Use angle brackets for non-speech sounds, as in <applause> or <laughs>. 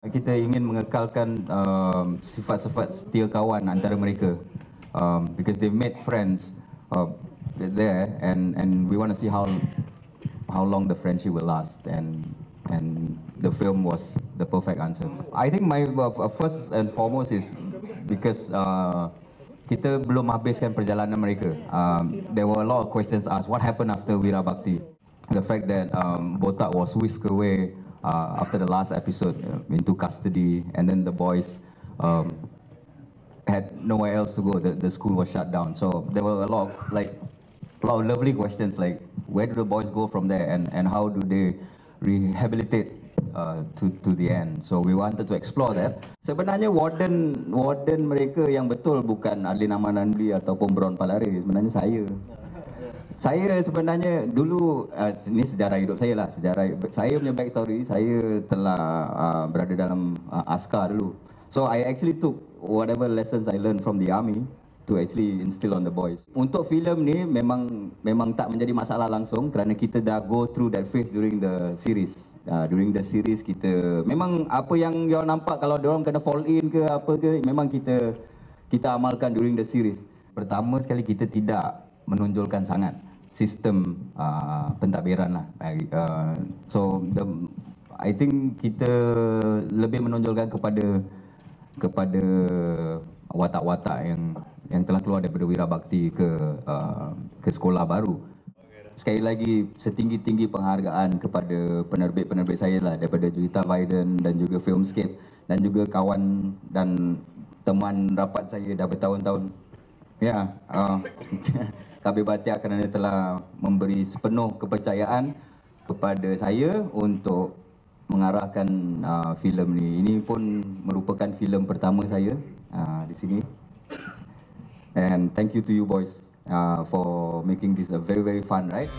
Kita ingin mengekalkan um, sifat-sifat setia kawan antara mereka um, because they made friends uh, there and and we want to see how how long the friendship will last and and the film was the perfect answer. I think my uh, first and foremost is because uh, kita belum habiskan perjalanan mereka. Um, there were a lot of questions asked. What happened after Wira Bakti? The fact that um, Botak was whisked away uh, after the last episode uh, into custody, and then the boys um, had nowhere else to go. The, the school was shut down. So there were a lot of like a lot of lovely questions like where do the boys go from there, and, and how do they rehabilitate uh, to to the end. So we wanted to explore that. Sebenarnya warden warden mereka yang betul bukan Adlin Amanandli ataupun Bron Palari. Sebenarnya saya. Saya sebenarnya dulu uh, ini sejarah hidup saya lah. Sejarah saya punya back story saya telah uh, berada dalam uh, askar dulu. So I actually took whatever lessons I learned from the army to actually instill on the boys. Untuk filem ni memang memang tak menjadi masalah langsung kerana kita dah go through that phase during the series. Uh, during the series kita memang apa yang you nampak kalau dia orang kena fall in ke apa ke memang kita kita amalkan during the series. Pertama sekali kita tidak menonjolkan sangat sistem uh, pentadbiran lah. Uh, so the, I think kita lebih menonjolkan kepada kepada watak-watak yang yang telah keluar daripada Wira Bakti ke uh, ke sekolah baru. Sekali lagi setinggi-tinggi penghargaan kepada penerbit-penerbit saya lah daripada Juita Biden dan juga Filmscape dan juga kawan dan teman rapat saya dah bertahun-tahun. Ya, <laughs> uh, Kabir Batia kerana telah memberi sepenuh kepercayaan kepada saya untuk mengarahkan uh, filem ni. Ini pun merupakan filem pertama saya uh, di sini. And thank you to you boys uh, for making this a very very fun, right?